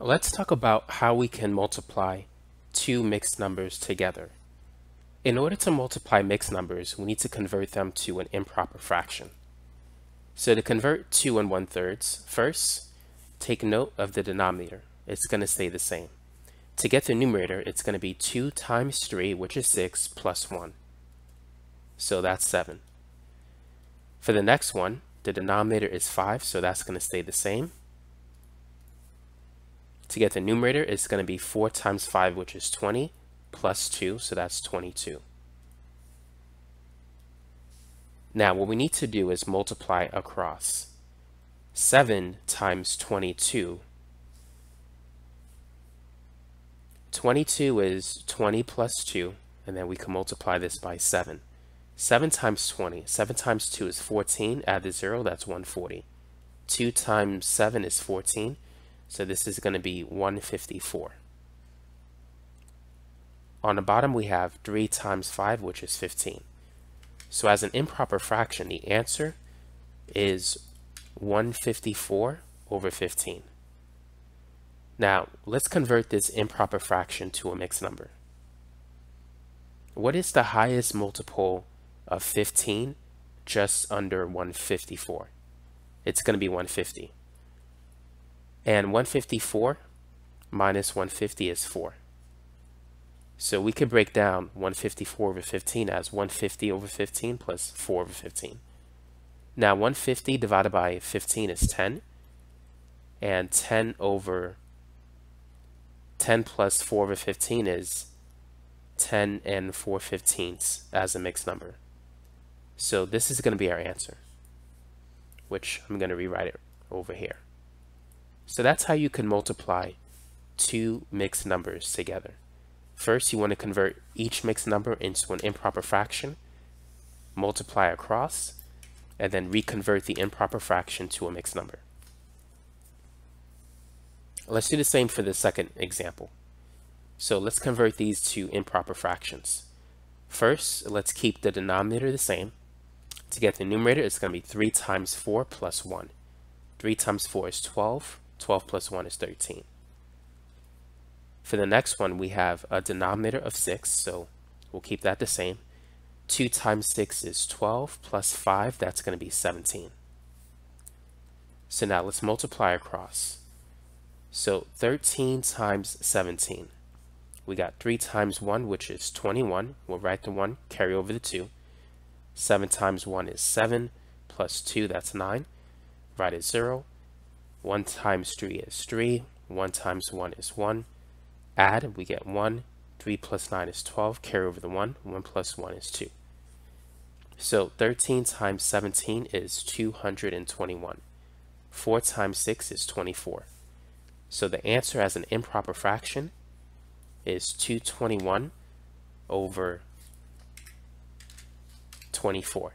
Let's talk about how we can multiply two mixed numbers together. In order to multiply mixed numbers, we need to convert them to an improper fraction. So to convert 2 and 1 thirds, first, take note of the denominator. It's going to stay the same. To get the numerator, it's going to be 2 times 3, which is 6, plus 1. So that's 7. For the next one, the denominator is 5, so that's going to stay the same. To get the numerator, it's going to be 4 times 5, which is 20, plus 2, so that's 22. Now, what we need to do is multiply across. 7 times 22. 22 is 20 plus 2, and then we can multiply this by 7. 7 times 20. 7 times 2 is 14. Add the 0, that's 140. 2 times 7 is 14. So this is going to be 154. On the bottom we have 3 times 5 which is 15. So as an improper fraction the answer is 154 over 15. Now let's convert this improper fraction to a mixed number. What is the highest multiple of 15 just under 154? It's going to be 150. And 154 minus 150 is 4. So we could break down 154 over 15 as 150 over 15 plus 4 over 15. Now 150 divided by 15 is 10. And 10 over 10 plus 4 over 15 is 10 and 4 fifteenths as a mixed number. So this is going to be our answer, which I'm going to rewrite it over here. So that's how you can multiply two mixed numbers together. First, you want to convert each mixed number into an improper fraction, multiply across, and then reconvert the improper fraction to a mixed number. Let's do the same for the second example. So let's convert these to improper fractions. First, let's keep the denominator the same. To get the numerator, it's going to be 3 times 4 plus 1. 3 times 4 is 12. 12 plus 1 is 13. For the next one, we have a denominator of 6, so we'll keep that the same. 2 times 6 is 12, plus 5, that's going to be 17. So now let's multiply across. So 13 times 17. We got 3 times 1, which is 21. We'll write the 1, carry over the 2. 7 times 1 is 7, plus 2, that's 9. Write it 0. 1 times 3 is 3. 1 times 1 is 1. Add, we get 1. 3 plus 9 is 12. Carry over the 1. 1 plus 1 is 2. So 13 times 17 is 221. 4 times 6 is 24. So the answer as an improper fraction is 221 over 24.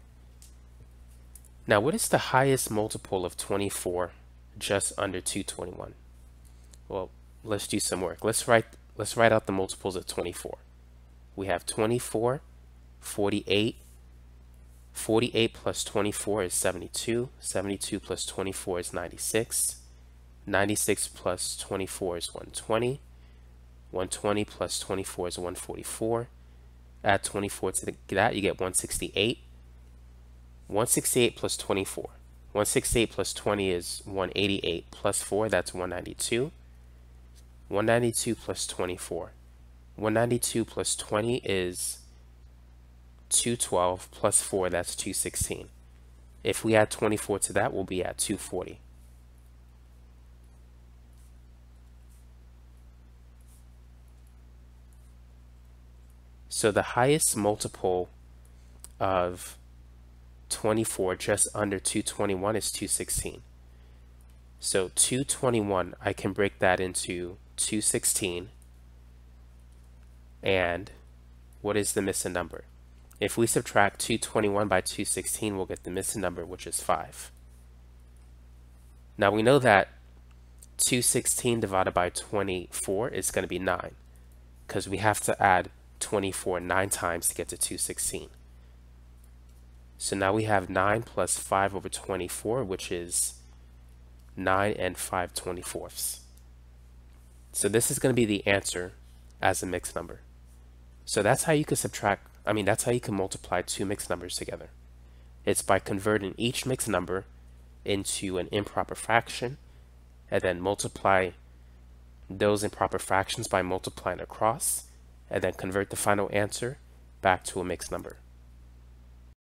Now, what is the highest multiple of 24 just under 221. Well, let's do some work. Let's write let's write out the multiples of 24. We have 24, 48, 48 plus 24 is 72, 72 plus 24 is 96, 96 plus 24 is 120, 120 plus 24 is 144, add 24 to that, you get 168, 168 plus 24, 168 plus 20 is 188 plus 4, that's 192. 192 plus 24. 192 plus 20 is 212 plus 4, that's 216. If we add 24 to that, we'll be at 240. So the highest multiple of 24 just under 221 is 216. So 221, I can break that into 216. And what is the missing number? If we subtract 221 by 216, we'll get the missing number, which is 5. Now we know that 216 divided by 24 is going to be 9, because we have to add 24 nine times to get to 216. So now we have 9 plus 5 over 24, which is 9 and 5 24ths. So this is going to be the answer as a mixed number. So that's how you can subtract, I mean, that's how you can multiply two mixed numbers together. It's by converting each mixed number into an improper fraction and then multiply those improper fractions by multiplying across and then convert the final answer back to a mixed number.